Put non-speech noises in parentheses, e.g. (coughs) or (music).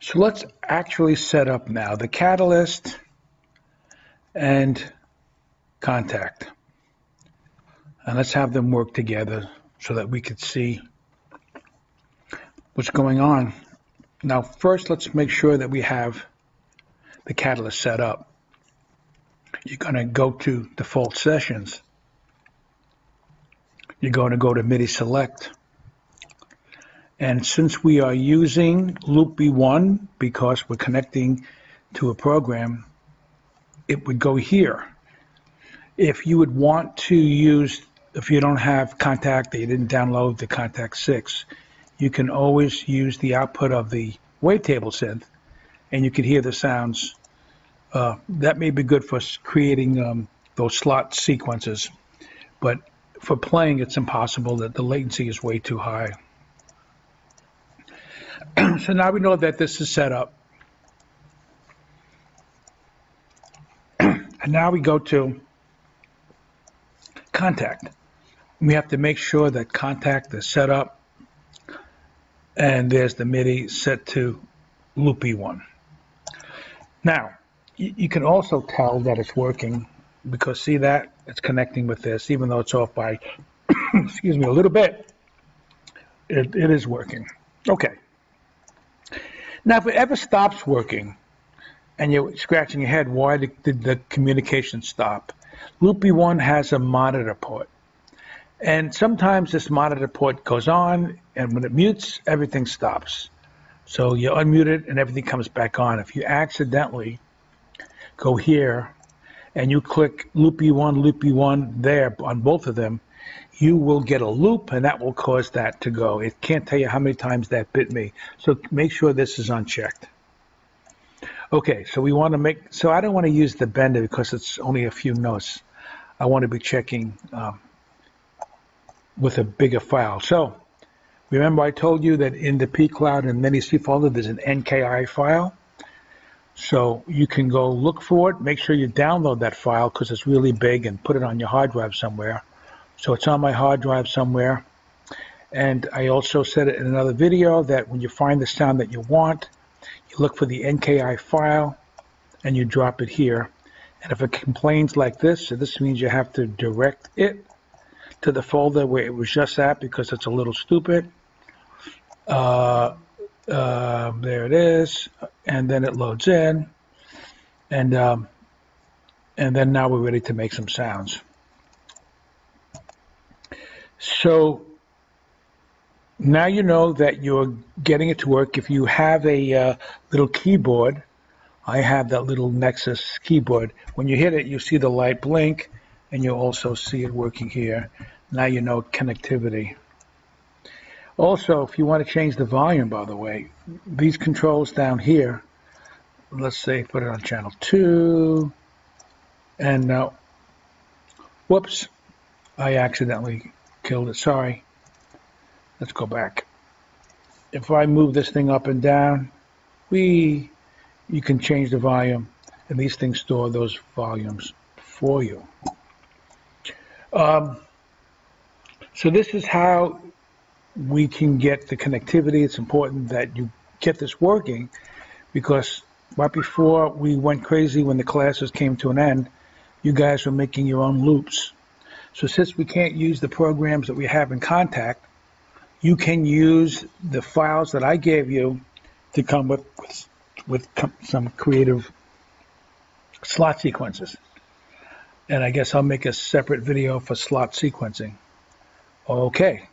So let's actually set up now the KATalyst and Kontakt. And let's have them work together so that we could see what's going on. Now, first, let's make sure that we have the KATalyst set up. You're going to go to default sessions. You're going to go to MIDI select. And since we are using LoopBe1 because we're connecting to a program, it would go here. If you would want to use, if you don't have that you didn't download the Kontakt 6, you can always use the output of the wavetable synth and you can hear the sounds. Uh, that may be good for creating um, those slot sequences, but for playing, it's impossible that the latency is way too high. (clears throat) so now we know that this is set up. (clears throat) and now we go to Kontakt. We have to make sure that Kontakt is set up and there's the MIDI set to LoopBe1. Now, you can also tell that it's working because see that it's connecting with this even though it's off by (coughs) excuse me a little bit it, it is working okay now if it ever stops working and you're scratching your head why did, the communication stop? LoopBe1 has a monitor port. And sometimes this monitor port goes on and when it mutes everything stops. So you unmute it and everything comes back on. If you accidentally go here and you click LoopBe1, loopy one there on both of them, you will get a loop and that will cause that to go. It can't tell you how many times that bit me. So make sure this is unchecked. Okay, so we want to make, so I don't want to use the bender because it's only a few notes. I want to be checking um, with a bigger file. So remember I told you that in the P pCloud and many C folder, there's an NKI file. So you can go look for it, make sure you download that file because it's really big and put it on your hard drive somewhere. So it's on my hard drive somewhere. And I also said it in another video that when you find the sound that you want, you look for the NKI file and you drop it here. And if it complains like this, so this means you have to direct it to the folder where it was just at because it's a little stupid. Uh, uh, there it is, and then it loads in, and um, and then now we're ready to make some sounds. So now you know that you're getting it to work. If you have a uh, little keyboard, I have that little Nexus keyboard. When you hit it, you see the light blink, and you also see it working here. Now you know connectivity. Also, if you want to change the volume, by the way, these controls down here, let's say put it on channel 2, and now, whoops, I accidentally killed it, sorry. Let's go back. If I move this thing up and down, we, you can change the volume, and these things store those volumes for you. Um, so this is how we can get the connectivity. It's important that you get this working because right before we went crazy when the classes came to an end, you guys were making your own loops. So since we can't use the programs that we have in Kontakt, you can use the files that I gave you to come with, with, with some creative slot sequences. And I guess I'll make a separate video for slot sequencing. Okay.